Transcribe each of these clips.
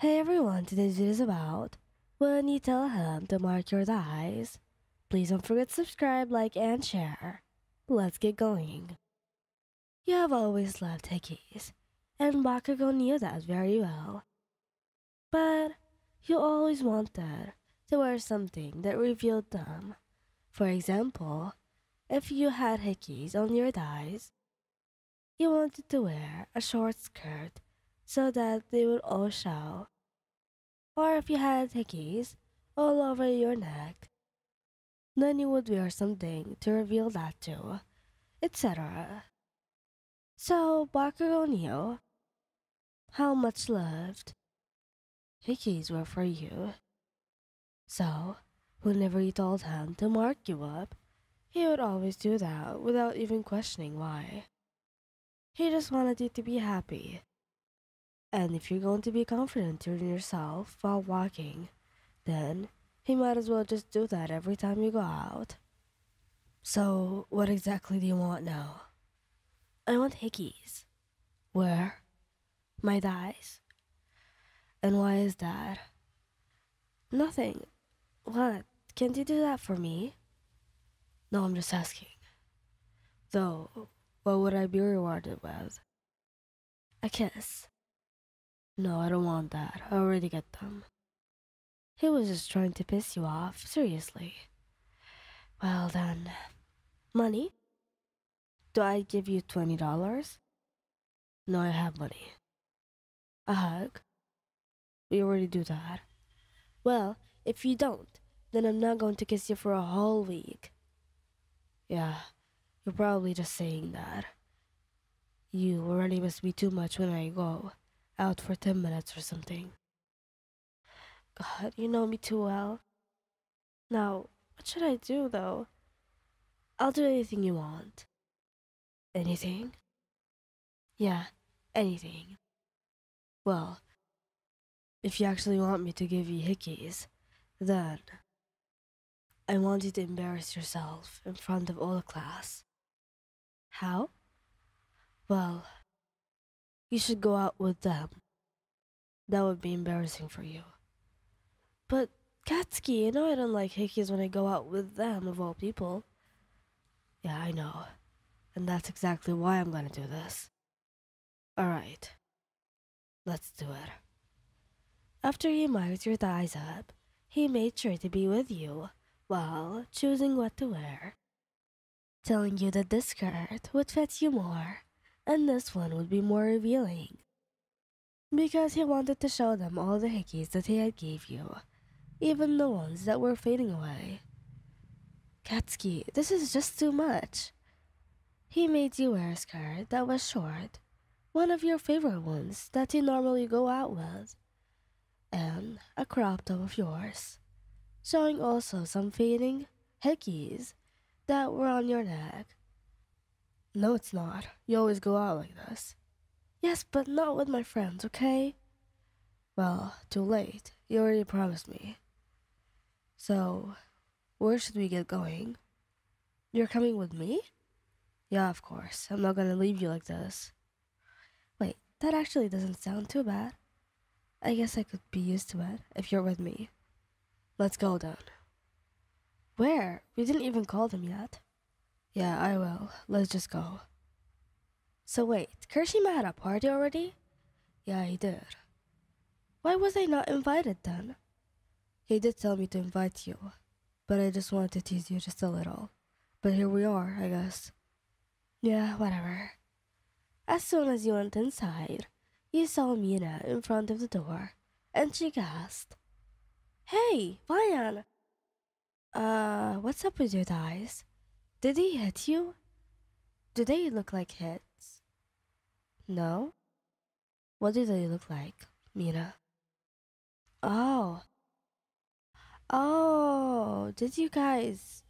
Hey everyone, today's video is about when you tell him to mark your thighs. Please don't forget to subscribe, like, and share. Let's get going. You have always loved hickeys, and Bakugo knew that very well. But you always wanted to wear something that revealed them. For example, if you had hickeys on your thighs, you wanted to wear a short skirt so that they would all show. Or if you had hickeys all over your neck, then you would wear something to reveal that too, etc. So Bakugo how much loved hickeys were for you. So, whenever you told him to mark you up, he would always do that without even questioning why. He just wanted you to be happy and if you're going to be confident in yourself while walking, then he might as well just do that every time you go out. So, what exactly do you want now? I want hickeys. Where? My thighs. And why is that? Nothing. What? Can't you do that for me? No, I'm just asking. Though, what would I be rewarded with? A kiss. No, I don't want that. I already get them. He was just trying to piss you off, seriously. Well then, money? Do I give you twenty dollars? No, I have money. A hug? We already do that. Well, if you don't, then I'm not going to kiss you for a whole week. Yeah, you're probably just saying that. You already must be too much when I go out for 10 minutes or something. God, you know me too well. Now, what should I do though? I'll do anything you want. Anything? Yeah, anything. Well, if you actually want me to give you hickeys, then I want you to embarrass yourself in front of all the class. How? Well, you should go out with them. That would be embarrassing for you. But, Katsuki, you know I don't like hickeys when I go out with them, of all people. Yeah, I know. And that's exactly why I'm gonna do this. Alright. Let's do it. After he marked your thighs up, he made sure to be with you while choosing what to wear, telling you that this skirt would fit you more and this one would be more revealing. Because he wanted to show them all the hickeys that he had gave you, even the ones that were fading away. Katsuki, this is just too much. He made you wear a skirt that was short, one of your favorite ones that you normally go out with, and a crop top of yours, showing also some fading hickeys that were on your neck no, it's not. You always go out like this. Yes, but not with my friends, okay? Well, too late. You already promised me. So, where should we get going? You're coming with me? Yeah, of course. I'm not gonna leave you like this. Wait, that actually doesn't sound too bad. I guess I could be used to it if you're with me. Let's go then. Where? We didn't even call them yet. Yeah, I will. Let's just go. So wait, Kirishima had a party already? Yeah, he did. Why was I not invited then? He did tell me to invite you, but I just wanted to tease you just a little. But here we are, I guess. Yeah, whatever. As soon as you went inside, you saw Mina in front of the door, and she gasped. Hey, Vian! Uh, what's up with your thighs? Did he hit you? Do they look like hits? No? What do they look like, Mina? Oh. Oh, did you guys...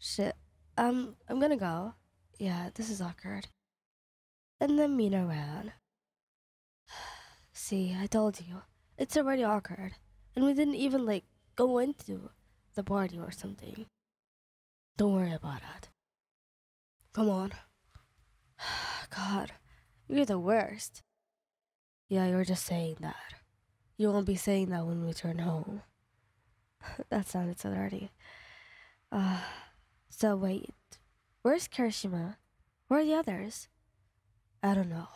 Shit. Um, I'm gonna go. Yeah, this is awkward. And then Mina ran. See, I told you. It's already awkward. And we didn't even, like, go into the party or something. Don't worry about it. Come on. God, you're the worst. Yeah, you're just saying that. You won't be saying that when we turn home. that sounded so dirty. Uh, so wait, where's Kirishima? Where are the others? I don't know.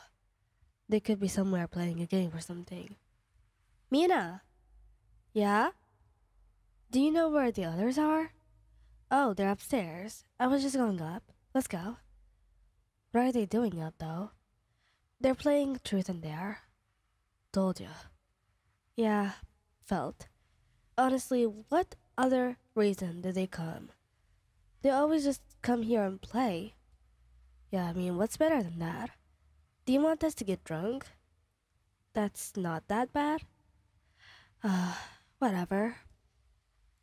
They could be somewhere playing a game or something. Mina! Yeah? Do you know where the others are? Oh, they're upstairs. I was just going up. Let's go. What are they doing up, though? They're playing Truth and Dare. Told you. Yeah, felt. Honestly, what other reason did they come? They always just come here and play. Yeah, I mean, what's better than that? Do you want us to get drunk? That's not that bad? Uh, whatever.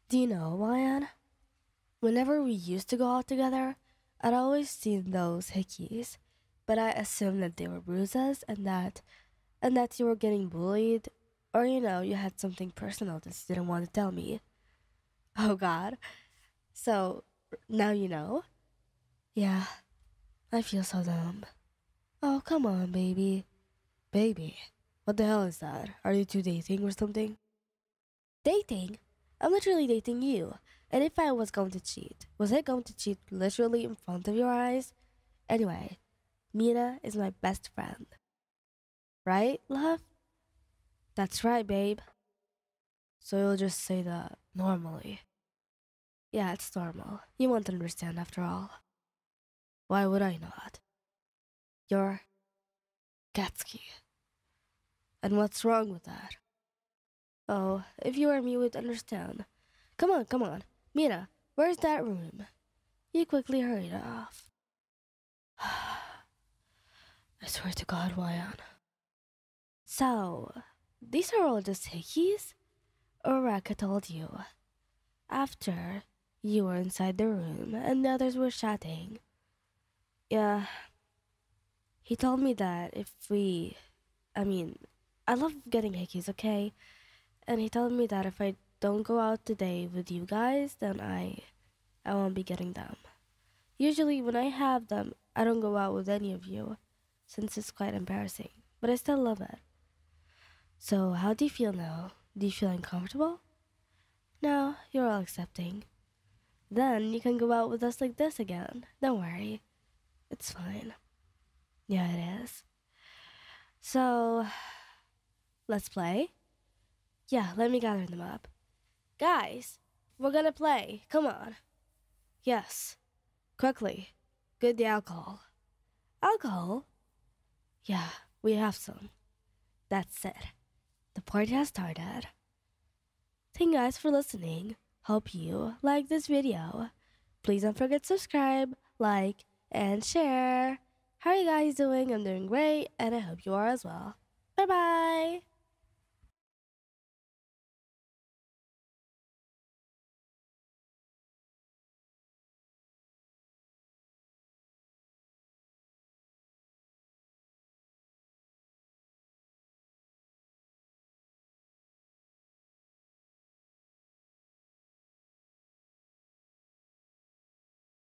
Do you know, Ryan? Whenever we used to go out together, I'd always seen those hickeys, but I assumed that they were bruises and that and that you were getting bullied or you know, you had something personal that you didn't want to tell me. Oh god. So now you know? Yeah. I feel so dumb. Oh, come on, baby. Baby. What the hell is that? Are you two dating or something? Dating? I'm literally dating you. And if I was going to cheat, was I going to cheat literally in front of your eyes? Anyway, Mina is my best friend. Right, love? That's right, babe. So you'll just say that normally. Yeah, it's normal. You won't understand after all. Why would I not? You're Katsuki. And what's wrong with that? Oh, if you were me, you would understand. Come on, come on. Mina, where's that room? He quickly hurried off. I swear to God, Ryan. So, these are all just hickeys? Uraka told you. After you were inside the room and the others were chatting. Yeah. He told me that if we. I mean, I love getting hickeys, okay? And he told me that if I don't go out today with you guys, then I I won't be getting them. Usually when I have them, I don't go out with any of you since it's quite embarrassing, but I still love it. So, how do you feel now? Do you feel uncomfortable? No, you're all accepting. Then you can go out with us like this again. Don't worry. It's fine. Yeah, it is. So, let's play? Yeah, let me gather them up. Guys, we're gonna play. Come on. Yes. Quickly. Get the alcohol. Alcohol? Yeah, we have some. That's it. The party has started. Thank you guys for listening. Hope you like this video. Please don't forget to subscribe, like, and share. How are you guys doing? I'm doing great, and I hope you are as well. Bye bye!